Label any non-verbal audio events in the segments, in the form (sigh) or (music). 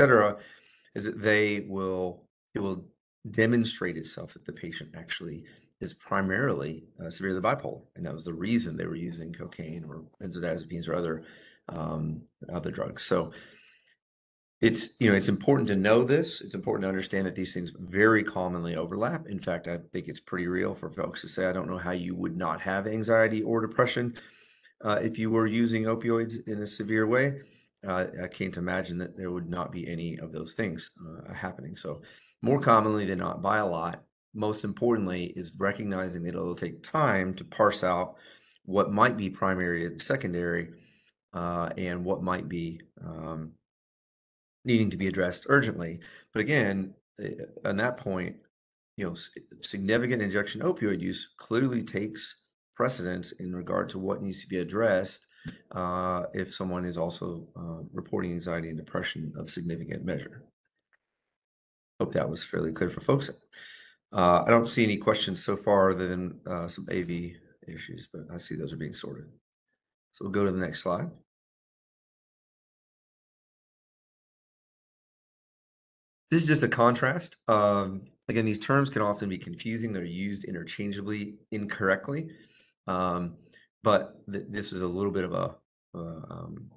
cetera, is that they will it will demonstrate itself that the patient actually is primarily uh, severely bipolar, and that was the reason they were using cocaine or benzodiazepines or other um, other drugs. So it's you know it's important to know this. It's important to understand that these things very commonly overlap. In fact, I think it's pretty real for folks to say, I don't know how you would not have anxiety or depression uh, if you were using opioids in a severe way. Uh, I can't imagine that there would not be any of those things uh, happening. So more commonly than not, by a lot. Most importantly, is recognizing that it'll take time to parse out what might be primary and secondary, uh, and what might be um, needing to be addressed urgently. But again, eh, on that point, you know, significant injection opioid use clearly takes precedence in regard to what needs to be addressed uh, if someone is also uh, reporting anxiety and depression of significant measure. Hope that was fairly clear for folks. Uh, I don't see any questions so far other than uh, some AV issues, but I see those are being sorted. So we'll go to the next slide. This is just a contrast. Um, again, these terms can often be confusing. They're used interchangeably incorrectly. Um, but th this is a little bit of a, uh, um,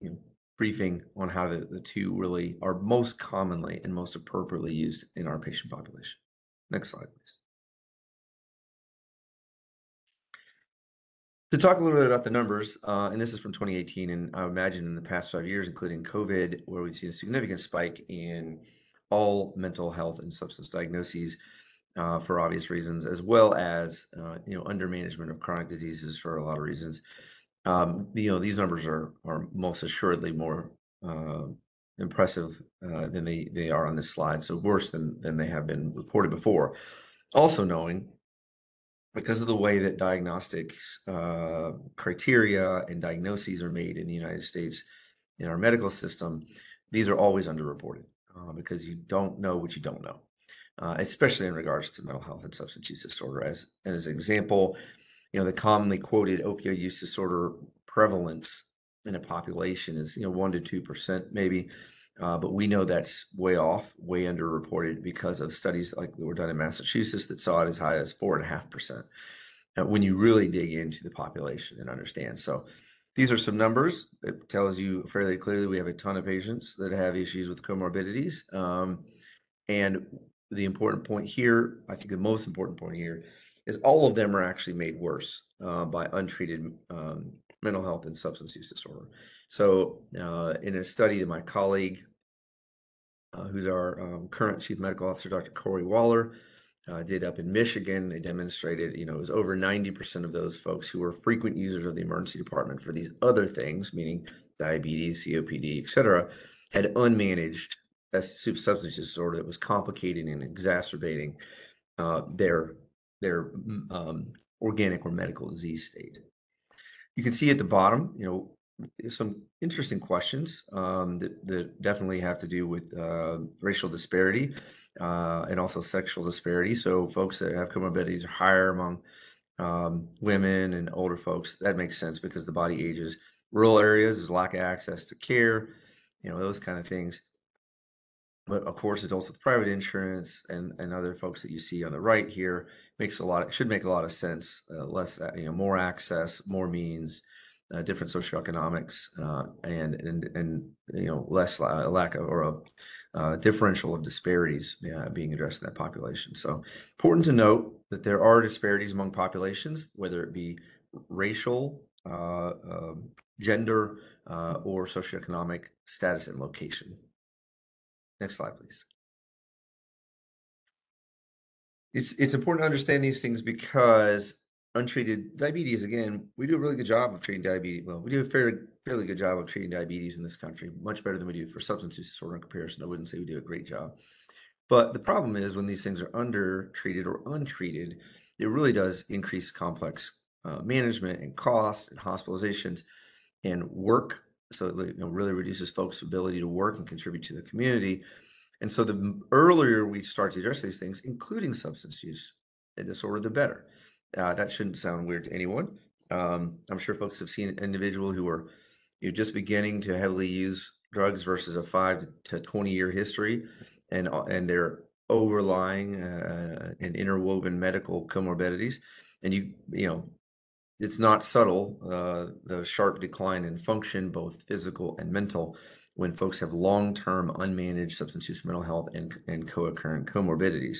you know, briefing on how the, the two really are most commonly and most appropriately used in our patient population. Next slide, please. To talk a little bit about the numbers, uh, and this is from 2018, and I imagine in the past five years, including COVID, where we've seen a significant spike in all mental health and substance diagnoses uh, for obvious reasons, as well as uh, you know under management of chronic diseases for a lot of reasons. Um, you know these numbers are are most assuredly more uh, impressive uh, than they they are on this slide, so worse than than they have been reported before. Also knowing because of the way that diagnostics uh, criteria and diagnoses are made in the United States in our medical system, these are always underreported uh, because you don't know what you don't know, uh, especially in regards to mental health and substance use disorder. As as an example, you know the commonly quoted opioid use disorder prevalence in a population is you know one to two percent maybe. Uh, but we know that's way off, way underreported because of studies like were done in Massachusetts that saw it as high as four and a half percent. When you really dig into the population and understand, so these are some numbers. It tells you fairly clearly we have a ton of patients that have issues with comorbidities, um, and the important point here, I think the most important point here, is all of them are actually made worse uh, by untreated um, mental health and substance use disorder. So, uh, in a study that my colleague uh, who's our um, current chief medical officer, Dr. Corey Waller, uh, did up in Michigan. They demonstrated, you know, it was over 90% of those folks who were frequent users of the emergency department for these other things, meaning diabetes, COPD, et cetera, had unmanaged substance disorder that was complicating and exacerbating uh, their their mm, um, organic or medical disease state. You can see at the bottom, you know, some interesting questions um, that, that, definitely have to do with uh, racial disparity uh, and also sexual disparity. So folks that have comorbidities are higher among um, women and older folks. That makes sense because the body ages. Rural areas is lack of access to care, you know, those kind of things. But of course, adults with private insurance and, and other folks that you see on the right here makes a lot. should make a lot of sense. Uh, less, uh, you know, more access, more means uh, different socioeconomics uh, and and and you know less lack of or a uh, differential of disparities being addressed in that population. So important to note that there are disparities among populations, whether it be racial, uh, um, gender, or socioeconomic status and location. Next slide, please. It's it's important to understand these things because untreated diabetes, again, we do a really good job of treating diabetes. Well, we do a fairly, fairly good job of treating diabetes in this country, much better than we do for substance use disorder in comparison. I wouldn't say we do a great job. But the problem is when these things are undertreated or untreated, it really does increase complex uh, management and costs and hospitalizations and work. So it you know, really reduces folks' ability to work and contribute to the community. And so the earlier we start to address these things, including substance use and disorder, the better. Uh, that shouldn't sound weird to anyone. Um, I'm sure folks have seen an individual who are you know, just beginning to heavily use drugs versus a 5 to 20-year history, and and their overlying and interwoven medical comorbidities. And you you know, it's not subtle, uh, the sharp decline in function, both physical and mental, when folks have long-term unmanaged substance use, mental health, and and co-occurring comorbidities.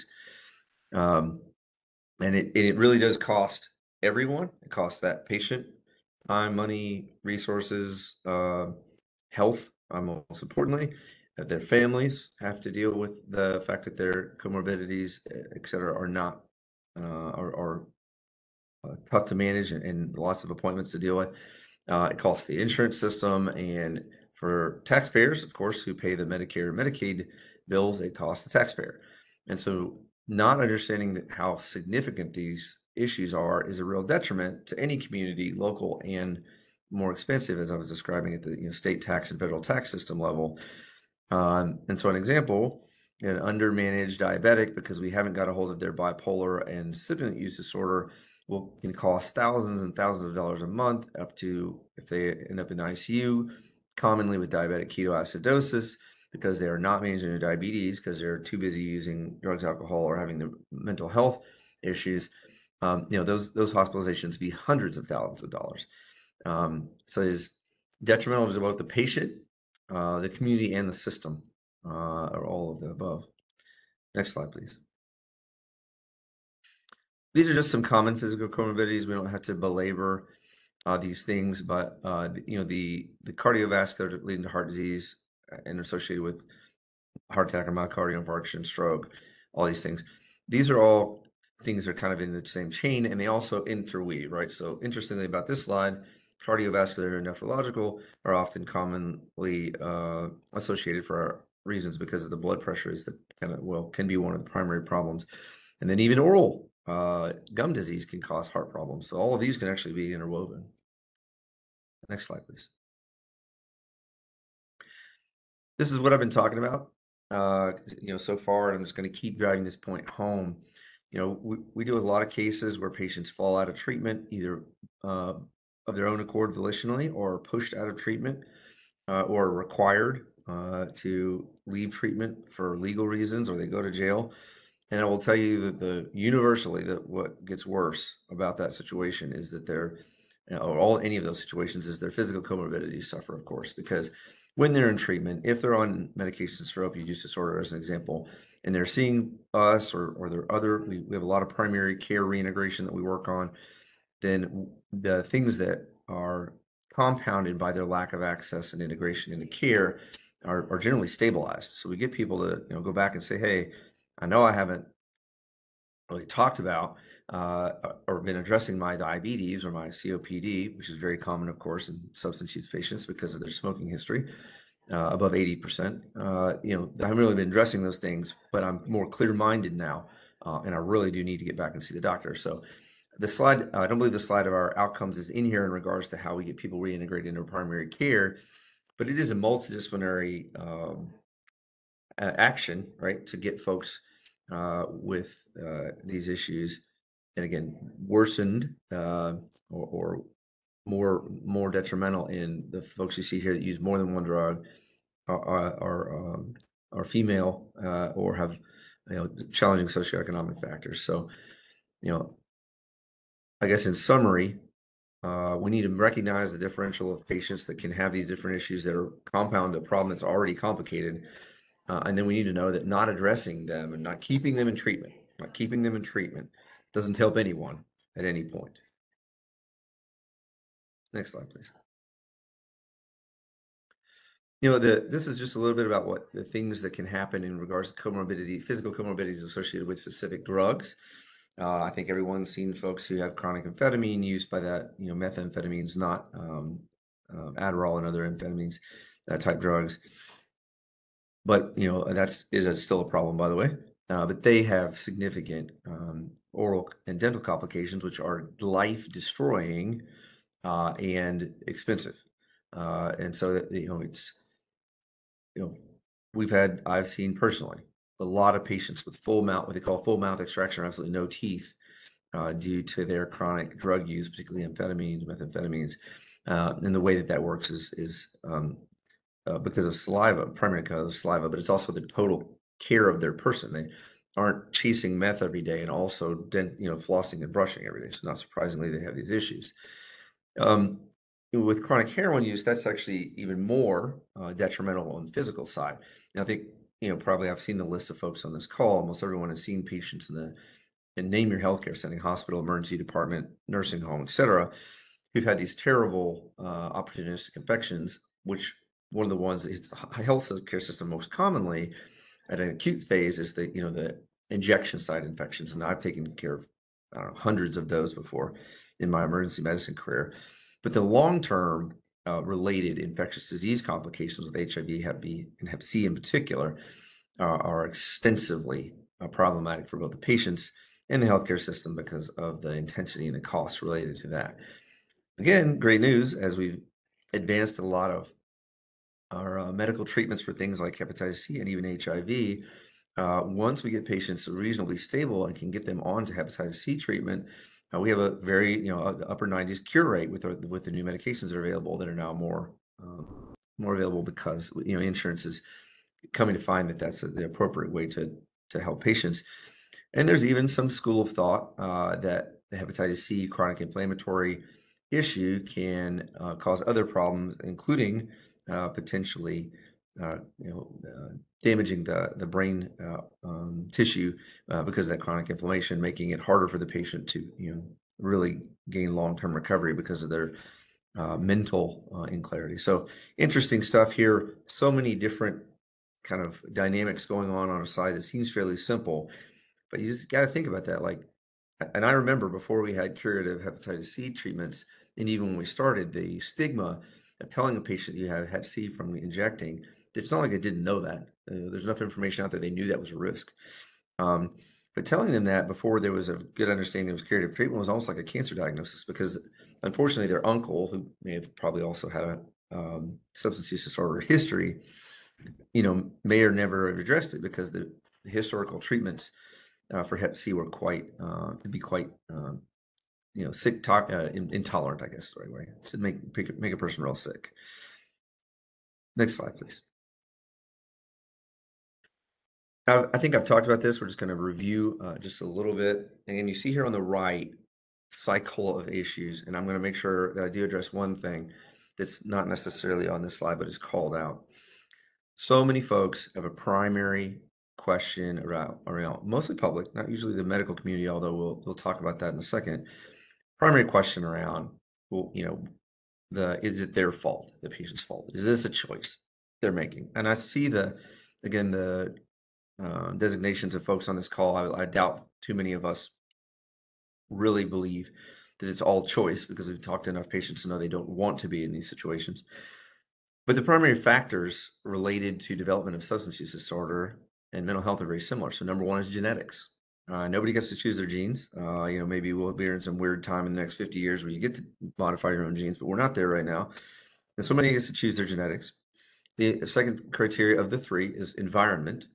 Um, and it it really does cost everyone. It costs that patient time, money, resources, uh, health, uh, most importantly. Their families have to deal with the fact that their comorbidities, et cetera, are not tough to manage and lots of appointments to deal with. Uh, it costs the insurance system, and for taxpayers, of course, who pay the Medicare and Medicaid bills, it costs the taxpayer. And so not understanding how significant these issues are is a real detriment to any community, local and more expensive, as I was describing at the, you know, state tax and federal tax system level. Um, and so an example, an undermanaged diabetic, because we haven't got a hold of their bipolar and stimulant use disorder, can cost thousands and thousands of dollars a month, up to if they end up in the ICU, commonly with diabetic ketoacidosis, because they are not managing their diabetes because they're too busy using drugs, alcohol, or having the mental health issues. Um, you know, those those hospitalizations be hundreds of thousands of dollars. Um, so it's detrimental to both the patient, uh, the community, and the system, uh, or all of the above. Next slide, please. These are just some common physical comorbidities. We don't have to belabor uh, these things, but uh, you know, the the cardiovascular leading to heart disease uh, and associated with heart attack or myocardial infarction, stroke, all these things. These are all things that are kind of in the same chain, and they also interweave, right? So interestingly about this slide, cardiovascular and nephrological are often commonly associated for our reasons because of the blood pressure is the kind of, well, can be one of the primary problems. And then even oral Uh, gum disease can cause heart problems. So all of these can actually be interwoven. Next slide, please. This is what I've been talking about, uh, you know, so far, and I'm just gonna keep driving this point home. You know, we we deal with a lot of cases where patients fall out of treatment, either uh, of their own accord, volitionally, or pushed out of treatment, or required to leave treatment for legal reasons, or they go to jail. And I will tell you that the universally, that what gets worse about that situation is that their or all any of those situations is their physical comorbidities suffer, of course. Because when they're in treatment, if they're on medications for opioid use disorder, as an example, and they're seeing us or there are other... We we have a lot of primary care reintegration that we work on, then the things that are compounded by their lack of access and integration into care are, are generally stabilized. So we get people to, you know, go back and say, "Hey, I know I haven't really talked about uh, uh, or been addressing my diabetes or my COPD," which is very common, of course, in substance use patients because of their smoking history, uh, above 80%. You know, I haven't really been addressing those things, but I'm more clear-minded now, and I really do need to get back and see the doctor. So the slide, I don't believe the slide of our outcomes is in here in regards to how we get people reintegrated into primary care, but it is a multidisciplinary um, action, right? To get folks Uh, with uh, these issues, and again, worsened uh, or more more detrimental in the folks you see here that use more than one drug, are um, are female or have, you know, challenging socioeconomic factors. So, you know, I guess in summary, we need to recognize the differential of patients that can have these different issues that are compound a problem that's already complicated. Uh, and then we need to know that not addressing them and not keeping them in treatment, not keeping them in treatment, doesn't help anyone at any point. Next slide, please. You know, this is just a little bit about what the things that can happen in regards to comorbidity, physical comorbidities associated with specific drugs. Uh, I think everyone's seen folks who have chronic amphetamine use by that, you know, methamphetamines, not um, um, Adderall and other amphetamines that type drugs. But, you know, that's still a problem, by the way. Uh, but they have significant um, oral and dental complications, which are life-destroying uh, and expensive. Uh, and so that, you know, it's, you know, we've had... I've seen personally a lot of patients with full mouth, what they call full mouth extraction, absolutely no teeth, due to their chronic drug use, particularly amphetamines, methamphetamines. And the way that that works is um, uh, because of saliva, primarily because of saliva, but it's also the total care of their person. They aren't chasing meth every day and also dent, you know, flossing and brushing every day. So not surprisingly, they have these issues. Um, with chronic heroin use, that's actually even more uh, detrimental on the physical side. And I think, you know, probably I've seen the list of folks on this call. Almost everyone has seen patients in the and name your healthcare setting, hospital, emergency department, nursing home, et cetera, who've had these terrible uh, opportunistic infections, which one of the ones that hits the health care system most commonly at an acute phase is the, you know, the injection site infections. And I've taken care of know, hundreds of those before in my emergency medicine career. But the long-term uh, related infectious disease complications with HIV, Hep B, and Hep C in particular uh, are extensively uh, problematic for both the patients and the healthcare system because of the intensity and the costs related to that. Again, great news as we've advanced a lot of our uh, medical treatments for things like hepatitis C and even HIV. Uh, once we get patients reasonably stable and can get them onto hepatitis C treatment, uh, we have a very you know upper 90s cure rate with our, with the new medications that are available that are now more um, more available because you know insurance is coming to find that that's the appropriate way to to help patients. And there's even some school of thought uh, that the hepatitis C chronic inflammatory issue can uh, cause other problems, including uh, potentially, uh, you know, uh, damaging the the brain uh, um, tissue because of that chronic inflammation, making it harder for the patient to, you know, really gain long-term recovery because of their mental inclarity. So interesting stuff here. So many different kind of dynamics going on on a side that seems fairly simple, but you just got to think about that. Like, and I remember before we had curative hepatitis C treatments, and even when we started, the stigma of telling a patient you have Hep C from injecting, it's not like they didn't know that. Uh, there's enough information out there they knew that was a risk. Um, but telling them that before there was a good understanding of curative treatment was almost like a cancer diagnosis because unfortunately their uncle, who may have probably also had a um, substance use disorder history, you know, may or never have addressed it because the historical treatments uh, for Hep C were quite uh, could be quite um, you know sick talk uh, intolerant. I guess the right way to make make a person real sick. Next slide, please. I think I've talked about this. We're just going to review uh, just a little bit. And you see here on the right, cycle of issues. And I'm going to make sure that I do address one thing that's not necessarily on this slide, but is called out. So many folks have a primary question around, around mostly public, not usually the medical community, although we'll, we'll talk about that in a second. Primary question around, well, you know, the is it their fault, the patient's fault? Is this a choice they're making? And I see the, again, the uh, designations of folks on this call. I, I doubt too many of us really believe that it's all choice because we've talked to enough patients to know they don't want to be in these situations. But the primary factors related to development of substance use disorder and mental health are very similar. So number one is genetics. Uh, nobody gets to choose their genes. Uh, you know, maybe we'll be in some weird time in the next 50 years where you get to modify your own genes, but we're not there right now. And somebody gets to choose their genetics. The second criteria of the three is environment,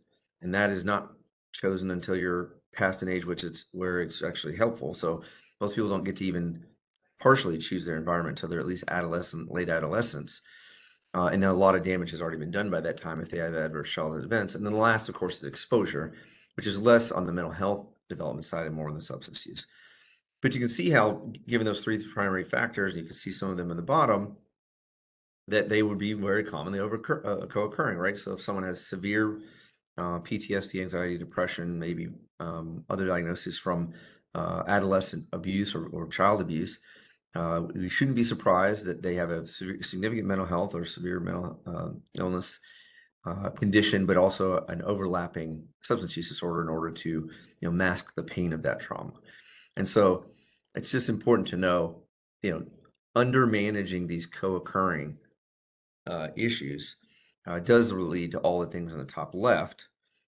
and that is not chosen until you're past an age which it's where it's actually helpful. So most people don't get to even partially choose their environment until they're at least adolescent, late adolescence. Uh, and then a lot of damage has already been done by that time if they have adverse childhood events. And then the last, of course, is exposure, which is less on the mental health development side and more on the substance use. But you can see how, given those three primary factors, you can see some of them in the bottom, that they would be very commonly over uh, co-occurring, right? So if someone has severe uh, PTSD, anxiety, depression, maybe um, other diagnoses from uh, adolescent abuse or, or child abuse, uh, we shouldn't be surprised that they have a significant mental health or severe mental uh, illness uh, condition, but also an overlapping substance use disorder in order to you know mask the pain of that trauma. And so it's just important to know, you know, under managing these co-occurring uh, issues uh, does lead to all the things on the top left,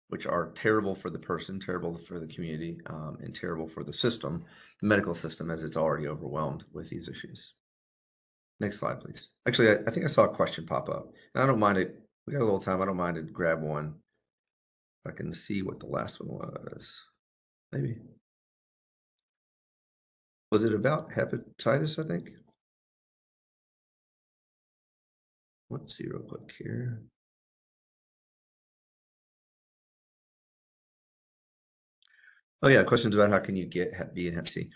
which are terrible for the person, terrible for the community, um, and terrible for the system, the medical system, as it's already overwhelmed with these issues. Next slide, please. Actually, I, I think I saw a question pop up, and I don't mind it. We got a little time. I don't mind to grab one. I can see what the last one was. Maybe. Was it about hepatitis, I think? let's see real quick here. Oh yeah, questions about how can you get Hep B and Hep C.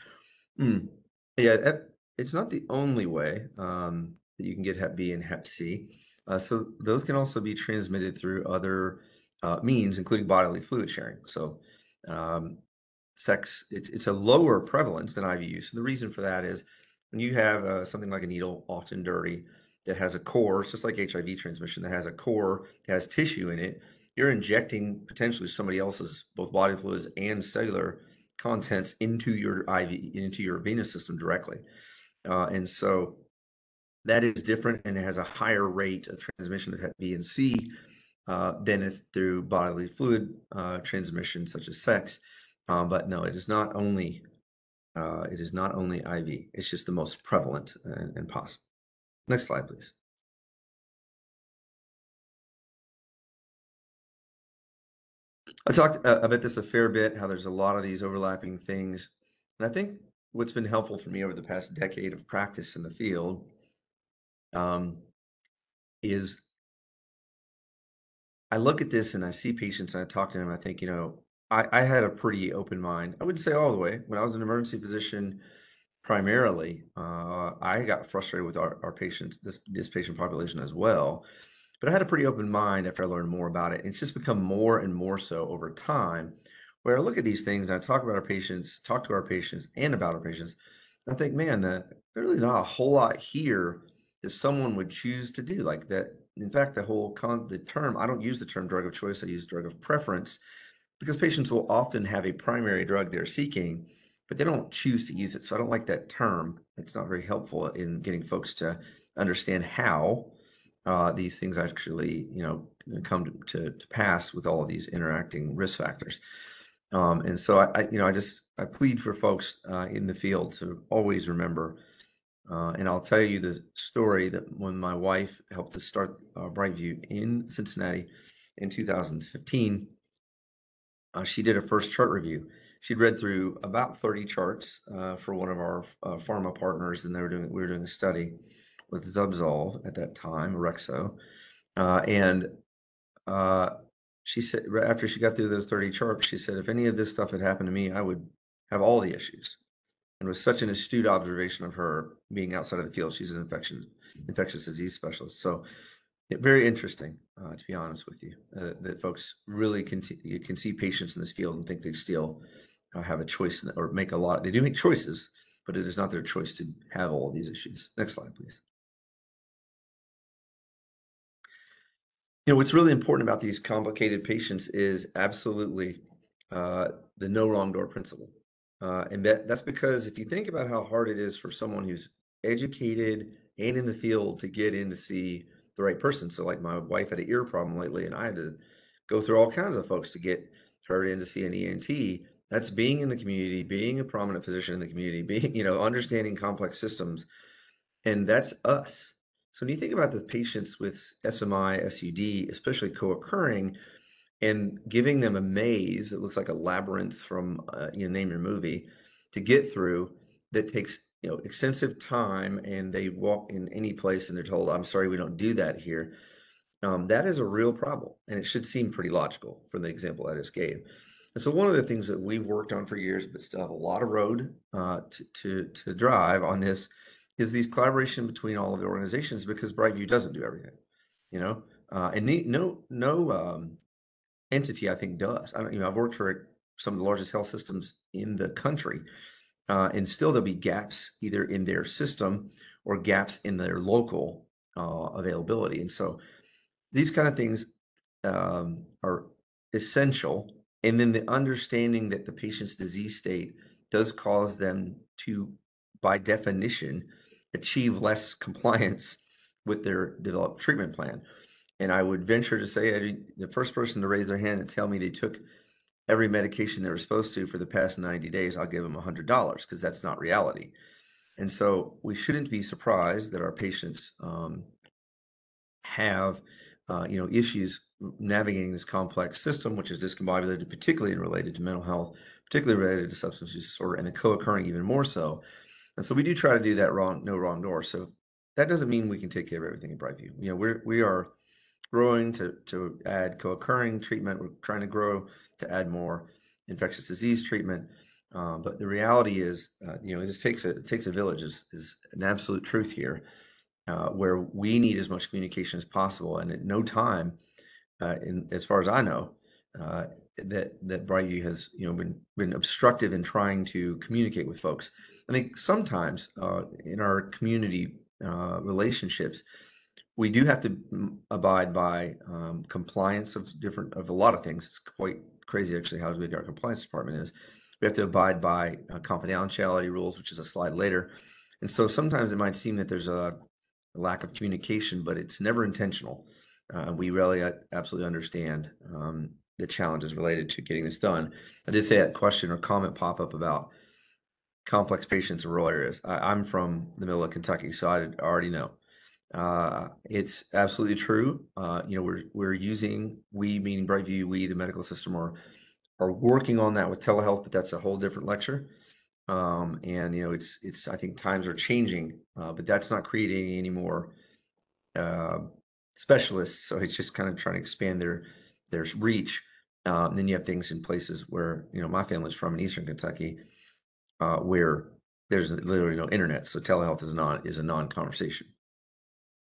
Mm, yeah, it's not the only way um, that you can get Hep B and Hep C. Uh, so those can also be transmitted through other uh, means, including bodily fluid sharing. So um, sex, it's, it's a lower prevalence than IV use. And the reason for that is when you have uh, something like a needle, often dirty, that has a core, it's just like HIV transmission, that has a core, that has tissue in it, you're injecting potentially somebody else's both body fluids and cellular contents into your IV, into your venous system directly. Uh, and so that is different and it has a higher rate of transmission of Hep B and C uh, than if through bodily fluid uh, transmission, such as sex. Um, but no, it is not only uh, it is not only IV. It's just the most prevalent and, and possible. Next slide, please. I talked uh, about this a fair bit, how there's a lot of these overlapping things. And I think what's been helpful for me over the past decade of practice in the field um, is I look at this and I see patients and I talk to them. I think, you know, I, I had a pretty open mind. I wouldn't say all the way. When I was an emergency physician, primarily, uh, I got frustrated with our, our patients, this this patient population as well. But I had a pretty open mind after I learned more about it. And It's just become more and more so over time, where I look at these things and I talk about our patients, talk to our patients, and about our patients. I think, man, the, there's really not a whole lot here that someone would choose to do like that. In fact, the whole con the term, I don't use the term drug of choice, I use drug of preference because patients will often have a primary drug they're seeking, but they don't choose to use it. So I don't like that term. It's not very helpful in getting folks to understand how uh, these things actually, you know, come to, to, to, pass with all of these interacting risk factors. Um, and so I, I, you know, I just I plead for folks uh, in the field to always remember uh, and I'll tell you the story that when my wife helped to start uh, Brightview in Cincinnati in 2015, uh, she did a first chart review. She'd read through about 30 charts uh, for one of our uh, pharma partners, and they were doing we were doing a study with Zubsolv at that time, Orexo, uh, and she said after she got through those 30 charts, she said, if any of this stuff had happened to me, I would have all the issues and was such an astute observation of her being outside of the field. She's an infection infectious disease specialist. So it, very interesting, uh, to be honest with you, uh, that folks really can, you can see patients in this field and think they still uh, have a choice or make a lot. They do make choices, but it is not their choice to have all these issues. Next slide, please. You know, what's really important about these complicated patients is absolutely uh, the no wrong door principle. Uh, and that, that's because if you think about how hard it is for someone who's educated and in the field to get in to see the right person. So, like my wife had an ear problem lately, and I had to go through all kinds of folks to get her in to see an ENT. That's being in the community, being a prominent physician in the community, (laughs) being, you know, understanding complex systems. And that's us. So when you think about the patients with SMI, SUD, especially co-occurring, and giving them a maze that looks like a labyrinth from uh, you know name your movie to get through that takes you know extensive time and they walk in any place and they're told i'm sorry we don't do that here. Um, that is a real problem and it should seem pretty logical from the example i just gave. And so one of the things that we've worked on for years but still have a lot of road uh, to, to, to drive on this is these collaboration between all of the organizations because brightview doesn't do everything you know? Uh, and no no um, entity, I think, does. I you know, I've worked for some of the largest health systems in the country, uh, and still there'll be gaps either in their system or gaps in their local uh, availability. And so these kind of things um, are essential. And then the understanding that the patient's disease state does cause them to, by definition, achieve less compliance (laughs) with their developed treatment plan. And I would venture to say the first person to raise their hand and tell me they took every medication they were supposed to for the past 90 days, I'll give them $100 because that's not reality. And so we shouldn't be surprised that our patients um, have, uh, you know, issues navigating this complex system, which is discombobulated, particularly related to mental health, particularly related to substance use disorder, and co-occurring even more so. And so we do try to do that wrong, no wrong door. So that doesn't mean we can take care of everything in Brightview. You know, we're we are growing to to add co-occurring treatment. We're trying to grow to add more infectious disease treatment. Uh, but the reality is, uh, you know, this takes a it takes a village is is an absolute truth here, uh, where we need as much communication as possible, and at no time, uh, in as far as I know, uh, that that Brightview has you know been been obstructive in trying to communicate with folks. I think sometimes uh, in our community uh, relationships, we do have to abide by um, compliance of different of a lot of things. It's quite crazy actually how big our compliance department is. We have to abide by uh, confidentiality rules, which is a slide later. And so sometimes it might seem that there's a, a lack of communication, but it's never intentional. Uh, we really uh, absolutely understand um, the challenges related to getting this done. I did say that question or comment pop up about complex patients in rural areas. I, am from the middle of Kentucky, so I already know. Uh, it's absolutely true. Uh, you know, we're we're using we meaning Brightview, we the medical system are are working on that with telehealth, but that's a whole different lecture. Um, and you know, it's it's I think times are changing, uh, but that's not creating any more uh, specialists. So it's just kind of trying to expand their their reach. Uh, and then you have things in places where you know my family's from in Eastern Kentucky, uh, where there's literally no internet, so telehealth is not is a non-conversation.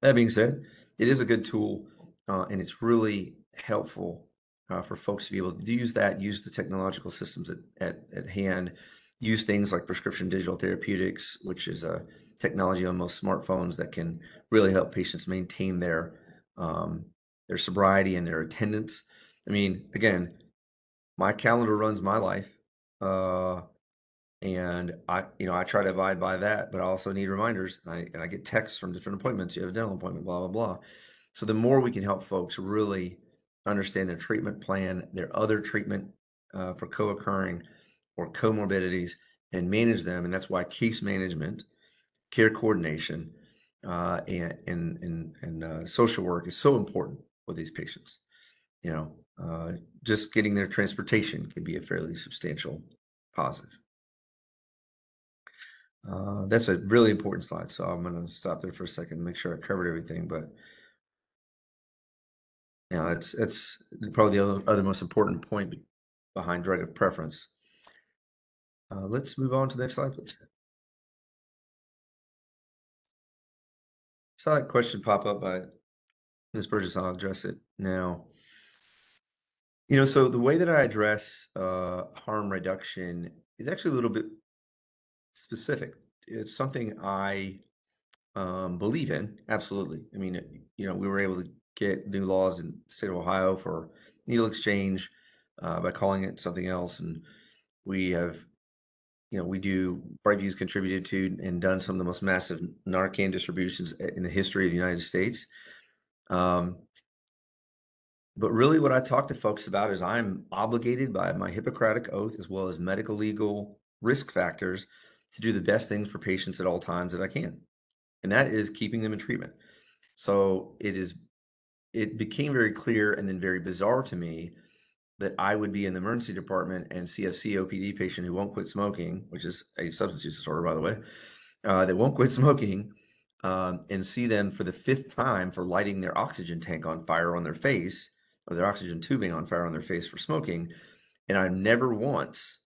That being said, it is a good tool, uh, and it's really helpful uh, for folks to be able to use that, use the technological systems at, at, at hand, use things like prescription digital therapeutics, which is a technology on most smartphones that can really help patients maintain their um, their sobriety and their attendance. I mean, again, my calendar runs my life. Uh, and I, you know, I try to abide by that, but I also need reminders. And I, and I get texts from different appointments. You have a dental appointment, blah, blah, blah. So the more we can help folks really understand their treatment plan, their other treatment uh, for co-occurring or comorbidities and manage them. And that's why case management, care coordination, uh, and, and, and, and uh, social work is so important with these patients. You know, uh, just getting their transportation can be a fairly substantial positive. Uh, that's a really important slide, so I'm going to stop there for a second and make sure I covered everything. But you know, it's it's probably the other, other most important point behind drug of preference. Uh, let's move on to the next slide, please. Saw that question pop up by Ms. Burgess. I'll address it now. You know, so the way that I address uh, harm reduction is actually a little bit specific. It's something I um, believe in, absolutely. I mean, you know, we were able to get new laws in the state of Ohio for needle exchange uh, by calling it something else, and we have, you know, we do Brightview's contributed to and done some of the most massive Narcan distributions in the history of the United States. Um, but really, what I talk to folks about is I'm obligated by my Hippocratic oath as well as medical legal risk factors to do the best things for patients at all times that I can. And that is keeping them in treatment. So it is it became very clear and then very bizarre to me that I would be in the emergency department and see a COPD patient who won't quit smoking, which is a substance use disorder, by the way, uh, that won't quit (laughs) smoking, um, and see them for the fifth time for lighting their oxygen tank on fire on their face or their oxygen tubing on fire on their face for smoking. And I never once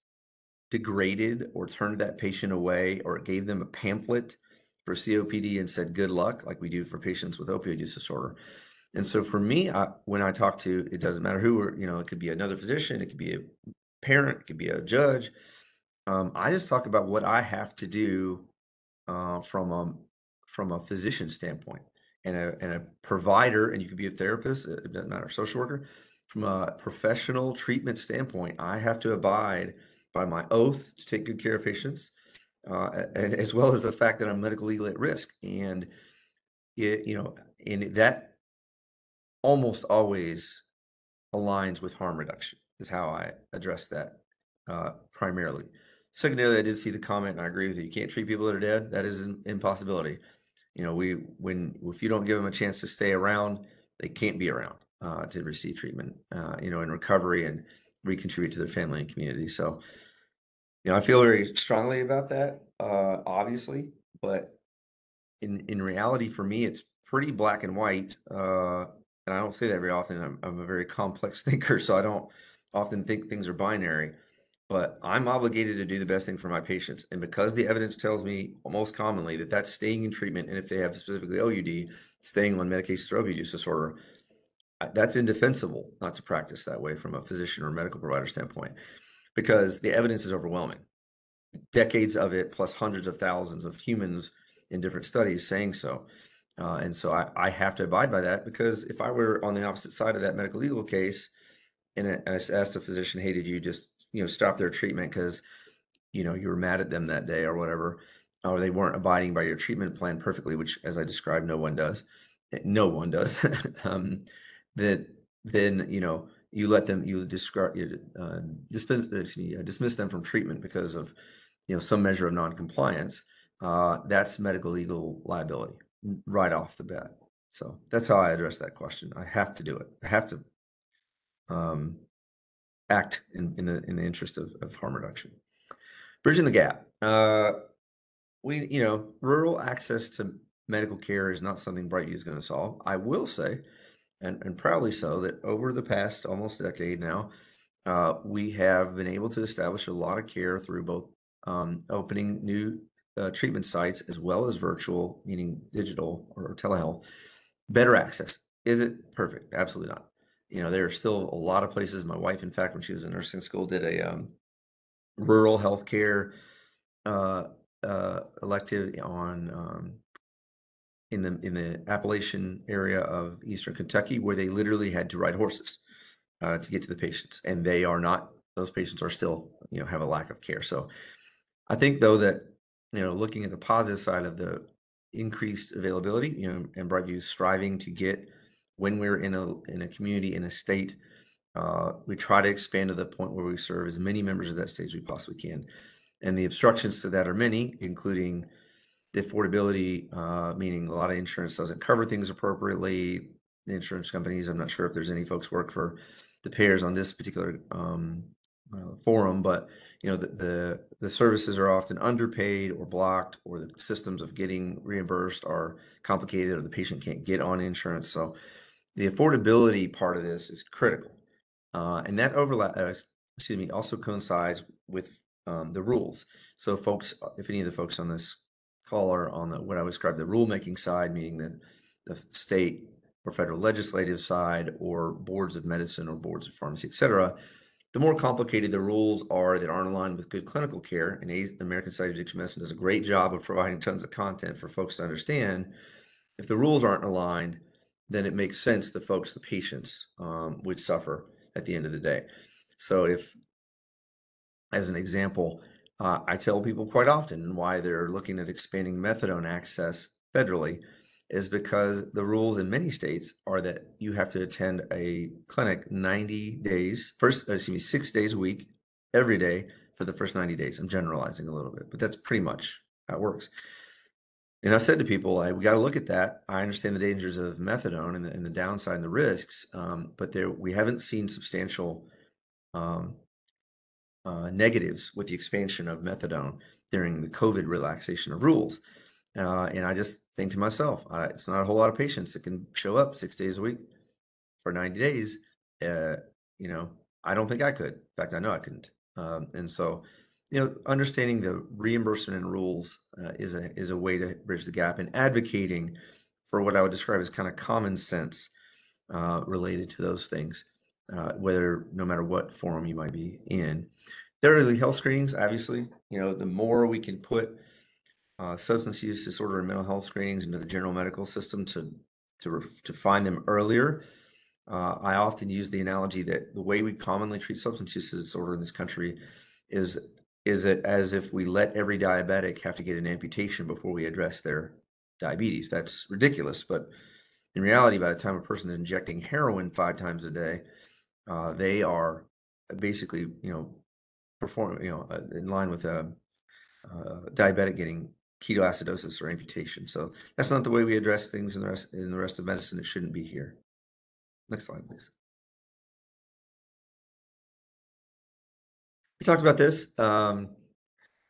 degraded or turned that patient away or gave them a pamphlet for COPD and said good luck, like we do for patients with opioid use disorder. And so for me, I, when I talk to, it doesn't matter who, or you know, it could be another physician, it could be a parent, it could be a judge. Um, I just talk about what I have to do uh, from a from a physician standpoint and a and a provider, and you could be a therapist, it doesn't matter, social worker. From a professional treatment standpoint, I have to abide by my oath to take good care of patients, uh, and as well as the fact that I'm medically legal at risk. And it, you know, and that almost always aligns with harm reduction is how I address that uh, primarily. Secondarily, I did see the comment, and I agree with you. You can't treat people that are dead. That is an impossibility. You know, we when if you don't give them a chance to stay around, they can't be around uh, to receive treatment. Uh, you know, in recovery and recontribute to their family and community. So, you know, I feel very strongly about that, uh, obviously, but in in reality, for me, it's pretty black and white. Uh, and I don't say that very often. I'm, I'm a very complex (laughs) thinker, so I don't often think things are binary. But I'm obligated to do the best thing for my patients, and because the evidence tells me most commonly that that's staying in treatment, and if they have specifically OUD, staying on medications for opioid use disorder, that's indefensible not to practice that way from a physician or medical provider standpoint, because the evidence is overwhelming. Decades of it, plus hundreds of thousands of humans in different studies saying so. Uh, and so I, I, have to abide by that because if I were on the opposite side of that medical legal case and I asked a physician, hey, did you just, you know, stop their treatment because, you know, you were mad at them that day or whatever, or they weren't abiding by your treatment plan perfectly, which as I described, no one does. Eh, no one does. (laughs) um, that then, you know, you let them, you discard, you, uh, dismiss, excuse me, uh, dismiss them from treatment because of, you know, some measure of non-compliance uh, that's medical legal liability right off the bat. So that's how I address that question. I have to do it. I have to um, act in, in the in the interest of, of harm reduction. Bridging the gap. Uh, we, you know, rural access to medical care is not something Brightview is going to solve. I will say, and, and proudly so, that over the past almost decade now, uh, we have been able to establish a lot of care through both um, opening new uh, treatment sites as well as virtual, meaning digital or telehealth, better access. Is it perfect? Absolutely not. You know, there are still a lot of places. My wife, in fact, when she was in nursing school, did a um, rural healthcare uh, uh, elective on um, in the in the Appalachian area of Eastern Kentucky, where they literally had to ride horses uh, to get to the patients, and they are not; those patients are still, you know, have a lack of care. So, I think though that you know, looking at the positive side of the increased availability, you know, and Brightview striving to get when we're in a in a community in a state, uh, we try to expand to the point where we serve as many members of that state as we possibly can. And the obstructions to that are many, including the affordability, uh, meaning a lot of insurance doesn't cover things appropriately. The insurance companies, I'm not sure if there's any folks work for the payers on this particular um, uh, forum, but you know the, the, the services are often underpaid or blocked, or the systems of getting reimbursed are complicated, or the patient can't get on insurance. So the affordability part of this is critical, uh, and that overlap. Uh, excuse me, also coincides with um, the rules. So folks, if any of the folks on this call are on the what I would describe the rulemaking side, meaning the the state or federal legislative side, or boards of medicine or boards of pharmacy, et cetera the more complicated the rules are that aren't aligned with good clinical care, and American Society of Addiction Medicine does a great job of providing tons of content for folks to understand. If the rules aren't aligned, then it makes sense the folks, the patients, um, would suffer at the end of the day. So, if, as an example, uh, I tell people quite often why they're looking at expanding methadone access federally is because the rules in many states are that you have to attend a clinic 90 days, first, excuse me, six days a week, every day for the first 90 days. I'm generalizing a little bit, but that's pretty much how it works. And I've said to people, like, we got to look at that. I understand the dangers of methadone and the, and the downside and the risks, um, but there we haven't seen substantial um, uh, negatives with the expansion of methadone during the COVID relaxation of rules. Uh, and I just think to myself, it's not a whole lot of patients that can show up six days a week for 90 days. Uh, you know, I don't think I could. In fact, I know I couldn't. Um, and so, you know, understanding the reimbursement and rules uh, is a is a way to bridge the gap and advocating for what I would describe as kind of common sense uh, related to those things, uh, whether no matter what forum you might be in. There are the health screenings, obviously. You know, the more we can put uh, substance use disorder and mental health screenings into the general medical system to to to find them earlier. Uh, I often use the analogy that the way we commonly treat substance use disorder in this country is is it as if we let every diabetic have to get an amputation before we address their diabetes. That's ridiculous, but in reality, by the time a person is injecting heroin five times a day, uh, they are basically, you know, perform, you know, uh, in line with a, uh, diabetic getting ketoacidosis or amputation. So that's not the way we address things in the rest in the rest of medicine. It shouldn't be here. Next slide, please. We talked about this. Um,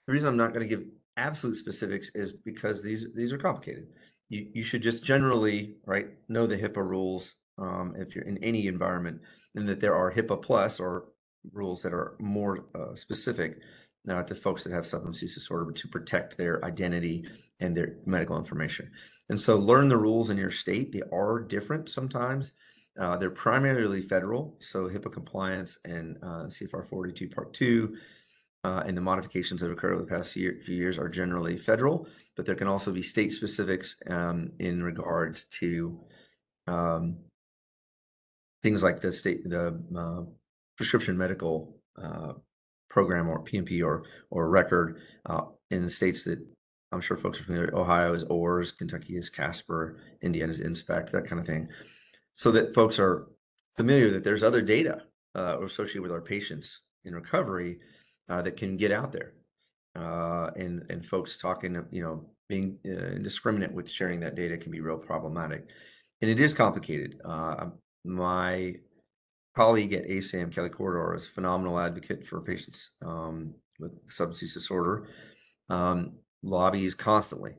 the reason I'm not going to give absolute specifics is because these these are complicated. You you should just generally, right, know the HIPAA rules um, if you're in any environment, and that there are HIPAA plus or rules that are more uh, specific uh, to folks that have substance use disorder to protect their identity and their medical information. And so learn the rules in your state. They are different sometimes. Uh, they're primarily federal, so HIPAA compliance and uh, CFR 42 Part 2 uh, and the modifications that have occurred over the past year, few years are generally federal, but there can also be state specifics um, in regards to um, things like the state, the uh, prescription medical uh, program or PMP or or record uh, in the states that I'm sure folks are familiar. Ohio is OARRS, Kentucky is KASPER, Indiana is InSpect, that kind of thing, so that folks are familiar that there's other data uh, associated with our patients in recovery uh, that can get out there, uh, and and folks talking, you know, being indiscriminate with sharing that data can be real problematic, and it is complicated. Uh, my colleague at ASAM, Kelly Corredor, is a phenomenal advocate for patients um, with substance use disorder. Um, lobbies constantly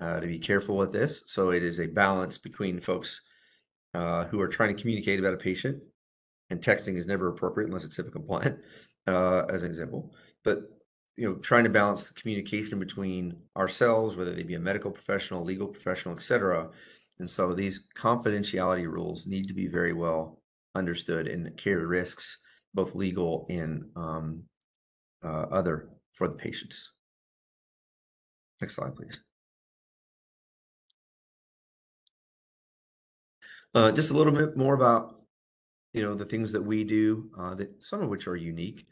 uh, to be careful with this. So it is a balance between folks uh, who are trying to communicate about a patient, and texting is never appropriate unless it's HIPAA compliant, (laughs) uh, as an example. But you know, trying to balance the communication between ourselves, whether they be a medical professional, legal professional, et cetera. And so these confidentiality rules need to be very well understood and carry risks, both legal and um, uh, other, for the patients. Next slide, please. Uh, just a little bit more about, you know, the things that we do, uh, that some of which are unique.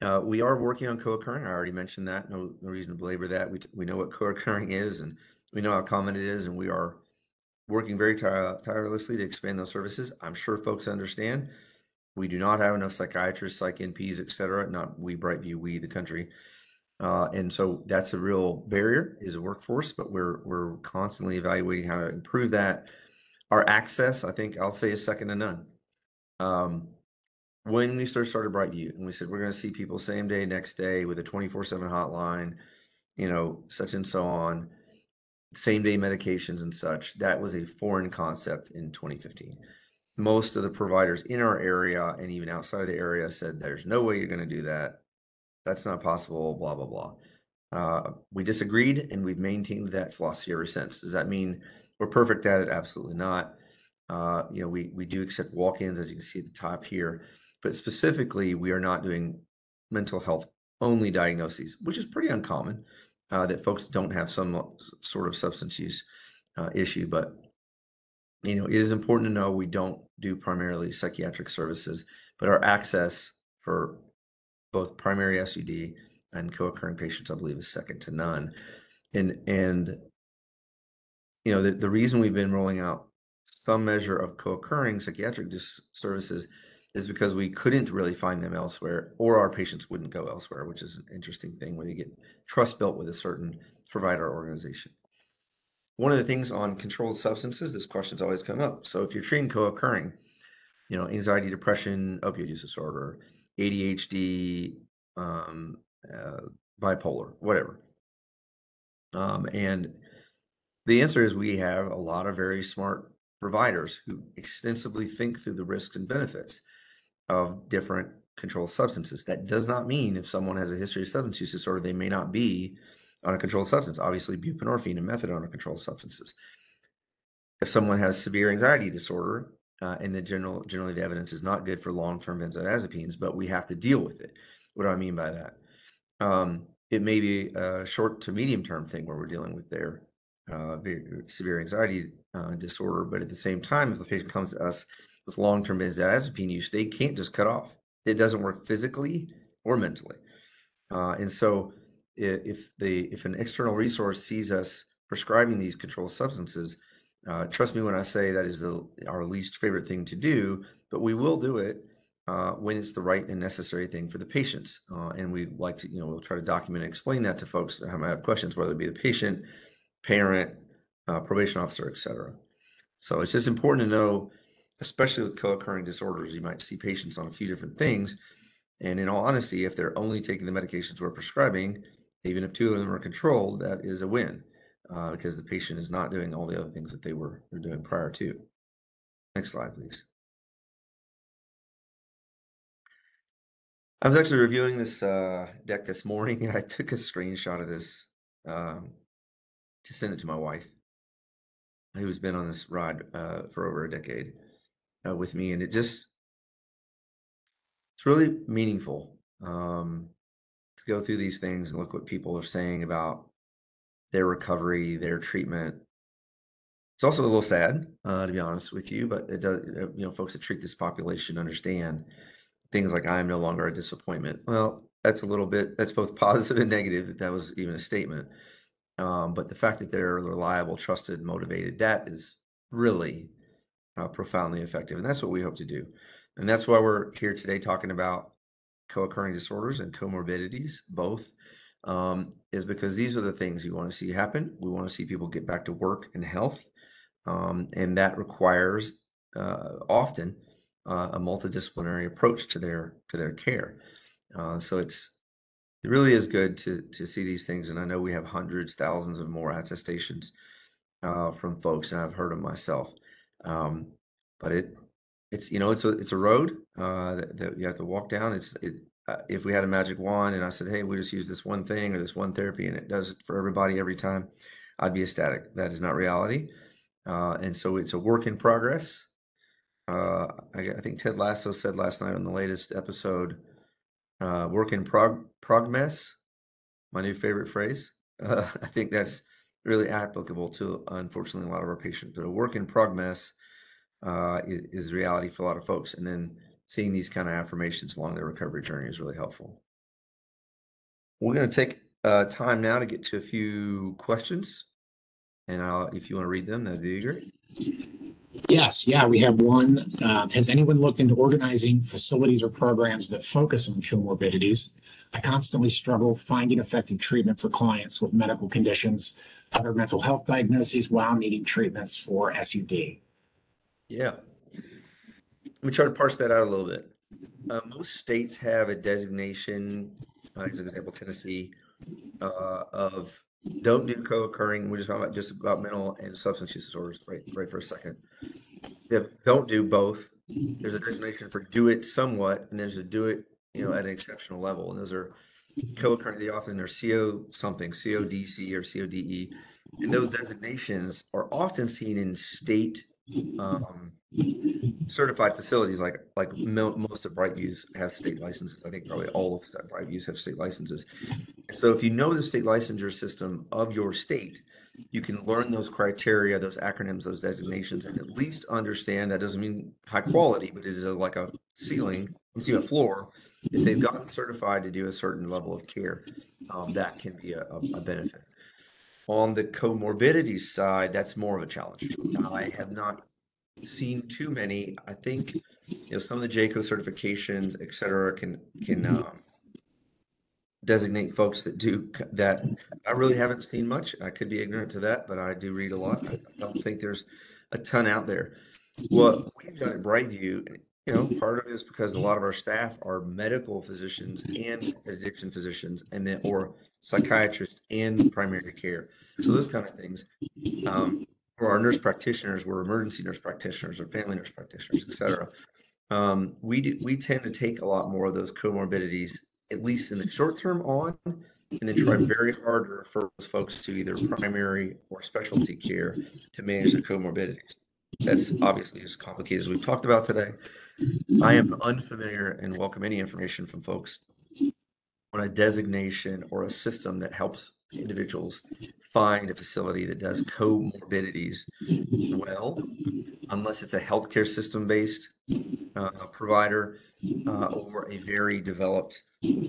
Uh, we are working on co-occurring. I already mentioned that. No, no reason to belabor that. We, we know what co-occurring is, and we know how common it is, and we are working very tire tirelessly to expand those services. I'm sure folks understand. We do not have enough psychiatrists, psych NPs, et cetera. Not we, Brightview, we, the country. Uh, and so that's a real barrier is a workforce, but we're we're constantly evaluating how to improve that. Our access, I think I'll say is second to none. Um, when we first started Brightview and we said we're going to see people same day, next day with a 24/7 hotline, you know, such and so on same day medications and such, that was a foreign concept in 2015. Most of the providers in our area and even outside of the area said, there's no way you're going to do that. That's not possible, blah, blah, blah. Uh, we disagreed and we've maintained that philosophy ever since. Does that mean we're perfect at it? Absolutely not. Uh, you know, we, we do accept walk-ins, as you can see at the top here, but specifically, we are not doing mental health only diagnoses, which is pretty uncommon uh, that folks don't have some sort of substance use uh, issue. But you know, it is important to know we don't do primarily psychiatric services, but our access for both primary SUD and co-occurring patients, I believe, is second to none. And and you know, the, the reason we've been rolling out some measure of co-occurring psychiatric services is because we couldn't really find them elsewhere or our patients wouldn't go elsewhere, which is an interesting thing when you get trust built with a certain provider organization. One of the things on controlled substances, this question's always come up. So if you're treating co-occurring, you know, anxiety, depression, opioid use disorder, ADHD, um, uh, bipolar, whatever. Um, and the answer is we have a lot of very smart providers who extensively think through the risks and benefits of different controlled substances. That does not mean if someone has a history of substance use disorder, they may not be on a controlled substance. Obviously, buprenorphine and methadone are controlled substances. If someone has severe anxiety disorder, uh, and the general generally the evidence is not good for long-term benzodiazepines, but we have to deal with it. What do I mean by that? Um, it may be a short to medium-term thing where we're dealing with their uh, severe anxiety uh, disorder, but at the same time, if the patient comes to us with long-term benzodiazepine use, they can't just cut off. It doesn't work physically or mentally. Uh, and so if the if an external resource sees us prescribing these controlled substances, uh, trust me when I say that is the our least favorite thing to do, but we will do it uh, when it's the right and necessary thing for the patients. Uh, and we like to, you know, we'll try to document and explain that to folks that might have questions, whether it be the patient, parent, uh, probation officer, et cetera. So it's just important to know especially with co-occurring disorders, you might see patients on a few different things. And in all honesty, if they're only taking the medications we're prescribing, Even if two of them are controlled, that is a win uh, because the patient is not doing all the other things that they were doing prior to. Next slide, please. I was actually reviewing this uh, deck this morning, and I took a screenshot of this um, to send it to my wife, who's been on this ride uh, for over a decade with me. And it just, it's really meaningful um, to go through these things and look what people are saying about their recovery, their treatment. It's also a little sad, uh, to be honest with you, but it does, you know, folks that treat this population understand things like, "I am no longer a disappointment." Well, that's a little bit, that's both (laughs) positive and negative that that was even a statement. Um, But the fact that they're reliable, trusted, motivated, that is really Uh, profoundly effective. And that's what we hope to do. And that's why we're here today talking about co-occurring disorders and comorbidities, both, um, is because these are the things you want to see happen. We want to see people get back to work and health. Um, and that requires uh, often uh, a multidisciplinary approach to their to their care. So it's it really is good to see these things. And I know we have hundreds, thousands of more attestations from folks, and I've heard them myself. But it it's, you know, it's a it's a road uh, that you have to walk down. It's it. If we had a magic wand and I said, "Hey, we just use this one thing or this one therapy and it does it for everybody every time," I'd be ecstatic. That is not reality. uh, And so it's a work in progress. I think Ted Lasso said last night on the latest episode, "Work in prog progress," my new favorite phrase. (laughs) I think that's really applicable to, unfortunately, a lot of our patients. But a work in progress uh, is reality for a lot of folks. And then seeing these kind of affirmations along their recovery journey is really helpful. We're going to take uh, time now to get to a few questions. And I'll, if you want to read them, that'd be great. Yes. Yeah, we have one. Um, has anyone looked into organizing facilities or programs that focus on comorbidities? I constantly struggle finding effective treatment for clients with medical conditions, other mental health diagnoses while needing treatments for SUD. Yeah. Let me try to parse that out a little bit. Uh, most states have a designation, uh, as an example, Tennessee, uh, of don't do co-occurring. We're just talking about just about mental and substance use disorders right? right for a second. Don't do both. There's a designation for do it somewhat, and there's a do it, you know, at an exceptional level. And those are co-occurring. They often are CO something, CODC or CODE. And those designations are often seen in state um, certified facilities like most of Brightview's have state licenses. I think probably all of Brightview's have state licenses. So if you know the state licensure system of your state, you can learn those criteria, those acronyms, those designations, and at least understand that doesn't mean high quality, but it is like a ceiling, you see a floor. If they've gotten certified to do a certain level of care, um, that can be a benefit. On the comorbidity side, that's more of a challenge. I have not seen too many. I think, you know, some of the JCAHO certifications, et cetera, can um, designate folks that do that. I really haven't seen much. I could be ignorant to that, but I do read a lot. I don't think there's a ton out there. What we've done at Brightview, you know, part of it is because a lot of our staff are medical physicians and addiction physicians and then or psychiatrists and primary care. So those kind of things. Um, for our nurse practitioners, we're emergency nurse practitioners or family nurse practitioners, et cetera. Um, we tend to take a lot more of those comorbidities, at least in the short term on, and then try very hard to refer those folks to either primary or specialty care to manage their comorbidities. That's obviously as complicated as we've talked about today. I am unfamiliar and welcome any information from folks on a designation or a system that helps individuals find a facility that does comorbidities well, unless it's a healthcare system-based uh, provider uh, or a very developed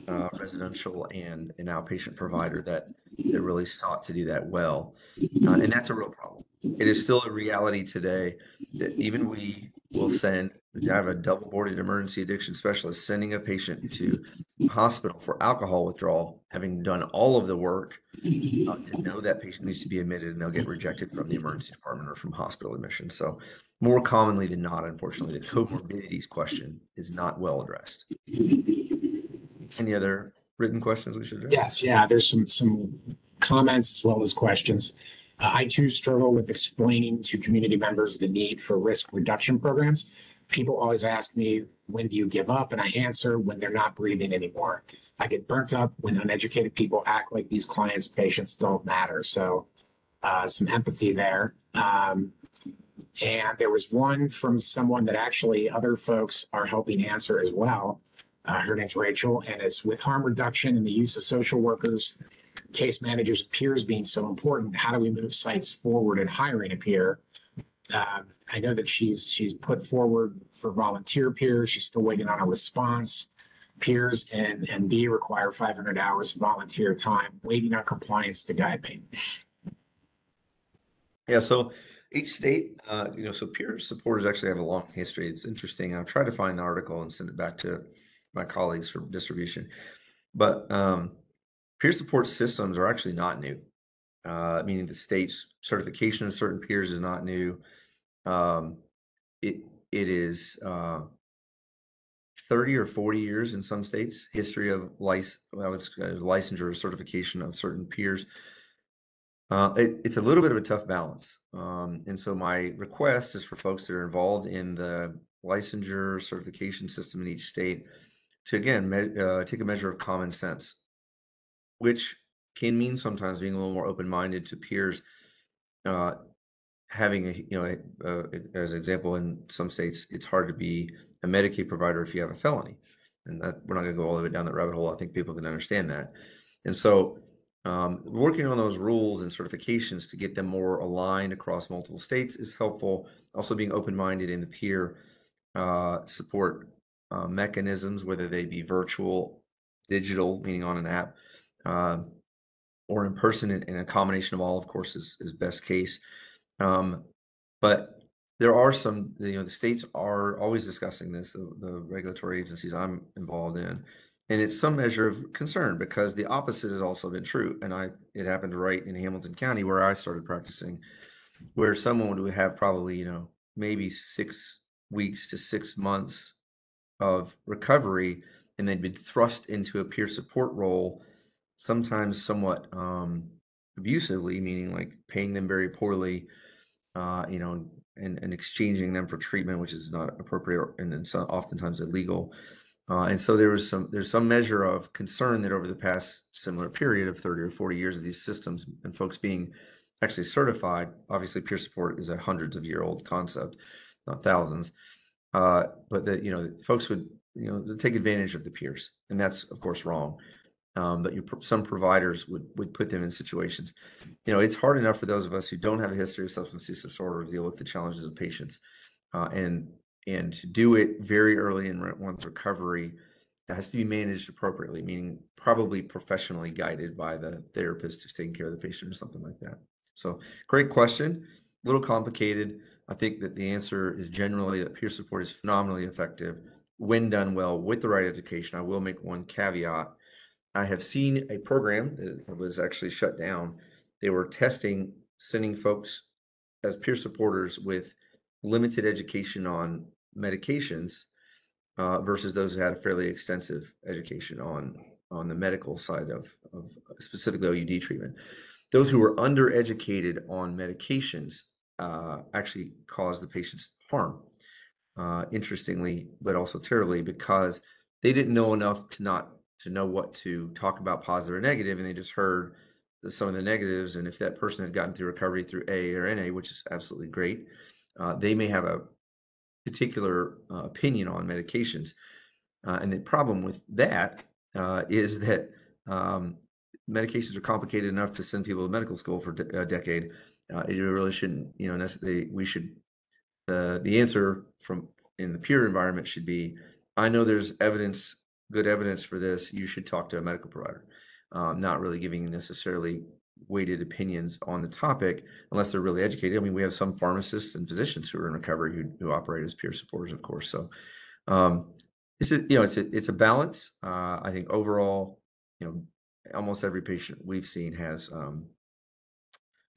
uh, residential and an outpatient provider that that really sought to do that well. And that's a real problem. It is still a reality today that even we will send, I have a double-boarded emergency addiction specialist sending a patient to hospital for alcohol withdrawal, having done all of the work to know that patient needs to be admitted and they'll get rejected from the emergency department or from hospital admission. So more commonly than not, unfortunately, the comorbidities question is not well addressed. Any other written questions we should address? Yes, yeah, there's some, some comments as well as questions. Uh, I too struggle with explaining to community members the need for risk reduction programs. People always ask me, when do you give up? And I answer, when they're not breathing anymore. I get burnt up when uneducated people act like these clients' patients don't matter. So, uh, some empathy there. Um, and there was one from someone that actually other folks are helping answer as well. Uh, her name's Rachel, and it's with harm reduction and the use of social workers, case managers, peers being so important. How do we move sites forward in hiring a peer? Um, I know that she's she's put forward for volunteer peers. She's still waiting on a response. Peers and and D require 500 hours of volunteer time, waiting on compliance to guide me. Yeah, so each state, uh, you know, so peer supporters actually have a long history. It's interesting. I've tried to find the article and send it back to my colleagues for distribution. But um, peer support systems are actually not new, uh, meaning the state's certification of certain peers is not new. Um, it it is uh, 30 or 40 years in some states history of lic- well, it's, uh, licensure or certification of certain peers. Uh, it, it's a little bit of a tough balance. Um, and so my request is for folks that are involved in the licensure certification system in each state to again me- uh, take a measure of common sense, which can mean sometimes being a little more open-minded to peers. Uh, having a you know as an example in some states, it's hard to be a Medicaid provider if you have a felony, and that we're not going to go all the way down that rabbit hole. I think people can understand that, and so um, working on those rules and certifications to get them more aligned across multiple states is helpful. Also, being open-minded in the peer uh, support uh, mechanisms, whether they be virtual, digital, meaning on an app, uh, or in person, and, and a combination of all, of course, is, is best case. Um, but there are some, you know, the states are always discussing this, the, the regulatory agencies I'm involved in, and it's some measure of concern because the opposite has also been true. And I, it happened right in Hamilton County where I started practicing, where someone would have probably, you know, maybe six weeks to six months of recovery, and they'd been thrust into a peer support role, sometimes somewhat um, abusively, meaning like paying them very poorly, uh, you know, and, and exchanging them for treatment, which is not appropriate and, and so oftentimes illegal. Uh, and so there was some there's some measure of concern that over the past similar period of 30 or 40 years of these systems and folks being actually certified, obviously peer support is a hundreds of year old concept, not thousands. Uh, but that you know folks would you know take advantage of the peers, and that's of course wrong. Um, but you, some providers would would put them in situations. You know, it's hard enough for those of us who don't have a history of substance use disorder to deal with the challenges of patients, uh, and and to do it very early in one's recovery it has to be managed appropriately meaning probably professionally guided by the therapist who's taking care of the patient or something like that. So great question a little complicated. I think that the answer is generally that peer support is phenomenally effective when done well with the right education. I will make one caveat i have seen a program that was actually shut down they were testing sending folks as peer supporters with limited education on medications uh, versus those who had a fairly extensive education on on the medical side of, of specifically OUD treatment. Those who were undereducated on medications uh, actually caused the patients harm. Uh, interestingly, but also terribly, because they didn't know enough to not to know what to talk about positive or negative, and they just heard some of the negatives. And if that person had gotten through recovery through A or NA, which is absolutely great, uh, they may have a particular uh, opinion on medications. Uh, and the problem with that uh, is that um, medications are complicated enough to send people to medical school for de- a decade. Uh, it really shouldn't, you know, necessarily, we should, uh, the answer from in the peer environment should be I know there's evidence, good evidence for this. You should talk to a medical provider. Um, not really giving necessarily weighted opinions on the topic unless they're really educated. I mean, we have some pharmacists and physicians who are in recovery who, who operate as peer supporters, of course. So um, it's a, you know it's a, it's a balance. Uh, I think overall, you know, almost every patient we've seen has um,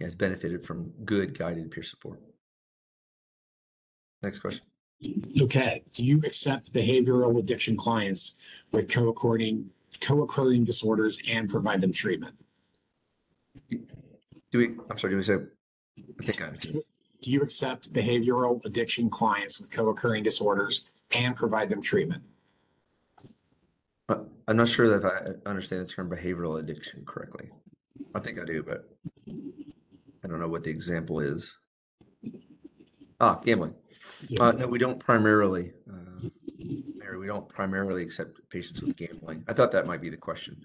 has benefited from good guided peer support. Next question. Okay, do you accept behavioral addiction clients with co-according co-occurring disorders and provide them treatment. Do we, I'm sorry, do we say, I think I understand. Do you accept behavioral addiction clients with co-occurring disorders and provide them treatment? Uh, I'm not sure that I understand the term behavioral addiction correctly. I think I do, but I don't know what the example is. Ah, gambling. Uh, no, we don't primarily, uh, Mary, we don't primarily accept patients with gambling. I thought that might be the question.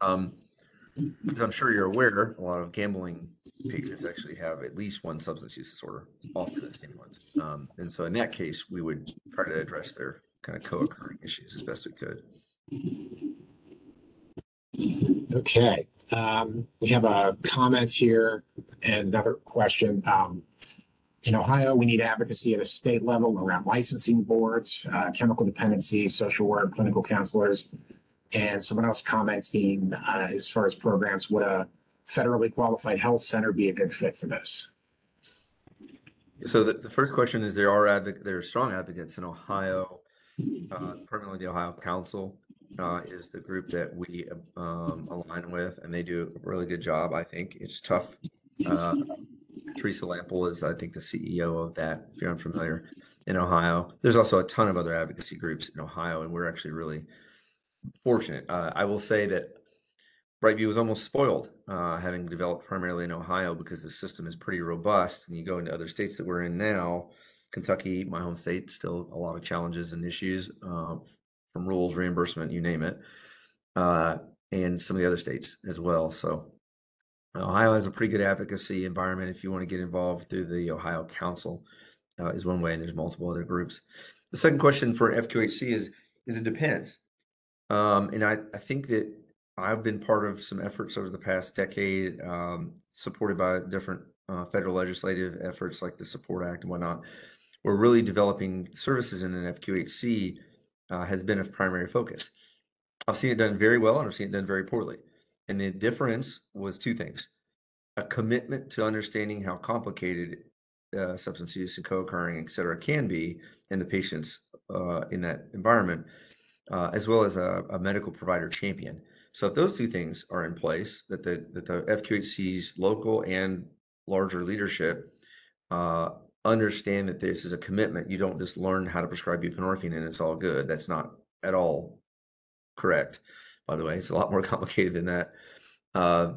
Um, as I'm sure you're aware, a lot of gambling patients actually have at least one substance use disorder, often a stimulant. Um, and so in that case, we would try to address their kind of co-occurring issues as best we could. Okay, um, we have a comment here and another question. Um, in Ohio, we need advocacy at a state level around licensing boards, uh, chemical dependency, social work, clinical counselors. And someone else commenting, uh, as far as programs, would a federally qualified health center be a good fit for this? So the, the first question is there are there are strong advocates in Ohio. Uh, permanently the Ohio Council uh, is the group that we um, align with, and they do a really good job. I think it's tough. Uh, Teresa Lampl is, I think, the CEO of that. If you're unfamiliar, in Ohio, there's also a ton of other advocacy groups in Ohio, and we're actually really fortunate. Uh, I will say that Brightview was almost spoiled, uh, having developed primarily in Ohio because the system is pretty robust. And you go into other states that we're in now, Kentucky, my home state, still a lot of challenges and issues uh, from rules, reimbursement, you name it, uh, and some of the other states as well. So Ohio has a pretty good advocacy environment. If you want to get involved through the Ohio Council, uh, is one way, and there's multiple other groups. The second question for FQHC is is it depends, um, and I I think that I've been part of some efforts over the past decade, um, supported by different uh, federal legislative efforts like the Support Act and whatnot. We're really developing services in an FQHC uh, has been of primary focus. I've seen it done very well, and I've seen it done very poorly. And the difference was two things a commitment to understanding how complicated uh, substance use and co occurring, et cetera, can be in the patients uh, in that environment, uh, as well as a, a, medical provider champion. So, if those two things are in place, that the, that the FQHC's local and larger leadership uh, understand that this is a commitment, you don't just learn how to prescribe buprenorphine and it's all good. That's not at all correct by the way. It's a lot more (laughs) complicated than that. Uh,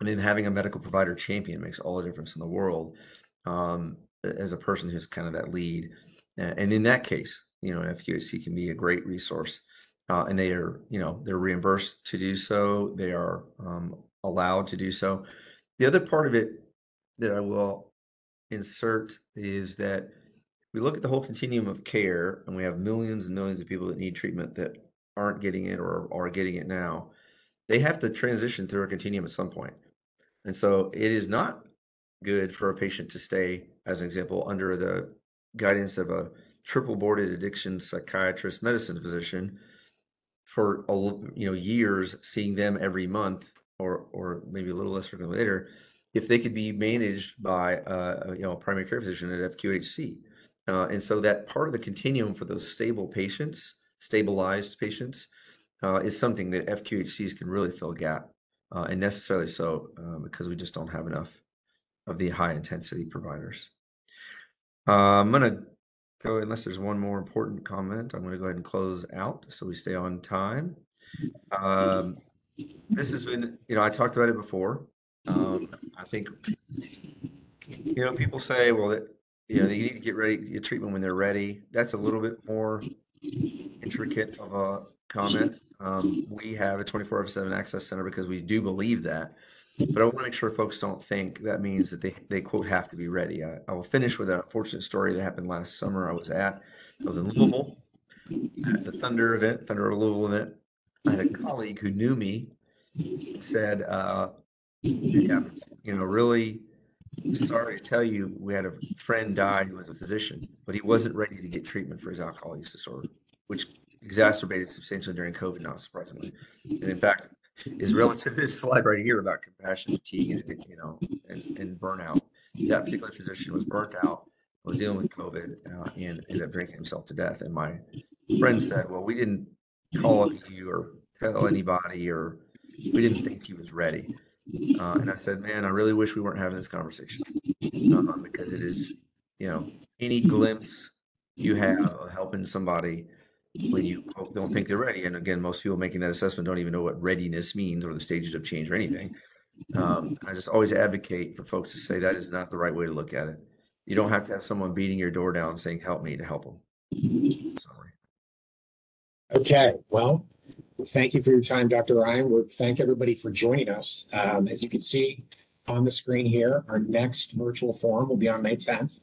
and then having a medical provider champion makes all the difference in the world um, as a person who's kind of that lead. And in that case, you know, FQHC can be a great resource. Uh, and they are, you know, they're reimbursed to do so. They are um, allowed to do so. The other part of it that I will insert is that we look at the whole continuum of care and we have millions and millions of people that need treatment that aren't getting it or are getting it now, they have to transition through a continuum at some point. And so it is not good for a patient to stay, as an example, under the guidance of a triple boarded addiction psychiatrist medicine physician for a, you know years seeing them every month or or maybe a little less frequently later if they could be managed by a, you know a primary care physician at FQHC uh, and so that part of the continuum for those stable patients stabilized patients uh, is something that FQHCs can really fill a gap, uh, and necessarily so uh, because we just don't have enough of the high intensity providers. Uh, I'm going to go, unless there's one more important comment, I'm going to go ahead and close out so we stay on time. Um, this has been, you know, I talked about it before. Um, I think, you know, people say, well, that, you know, they need to get ready, get treatment when they're ready. That's a little bit more intricate of a comment. Um, we have a 24 hour 7 access center because we do believe that. But I want to make sure folks don't think that means that they, they quote, have to be ready. I, I will finish with a fortunate story that happened last summer. I was at, I was in Louisville at the Thunder event, Thunder Louisville event. I had a colleague who knew me said, uh, yeah, you know, really sorry to tell you, we had a friend die who was a physician, but he wasn't ready to get treatment for his alcohol use disorder, which exacerbated substantially during COVID, not surprisingly. And in fact, is relative to this slide right here about compassion fatigue and you know and, and burnout. That particular physician was burnt out, was dealing with COVID, uh, and ended up drinking himself to death. And my friend said, "Well, we didn't call you or tell anybody or we didn't think he was ready. Uh, and I said, man, I really wish we weren't having this conversation uh, because it is, you know, any glimpse you have of helping somebody when you don't think they're ready. And again, most people making that assessment don't even know what readiness means or the stages of change or anything. Um, I just always advocate for folks to say that is not the right way to look at it. You don't have to have someone beating your door down saying, help me to help them. Summary. Okay, well, thank you for your time, Dr. Ryan. We thank everybody for joining us. Um, as you can see on the screen here, our next virtual forum will be on May tenth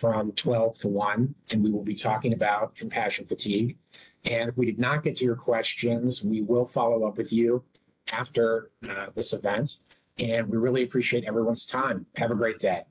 from twelve to one, and we will be talking about compassion fatigue. And if we did not get to your questions, we will follow up with you after uh, this event. And we really appreciate everyone's time. Have a great day.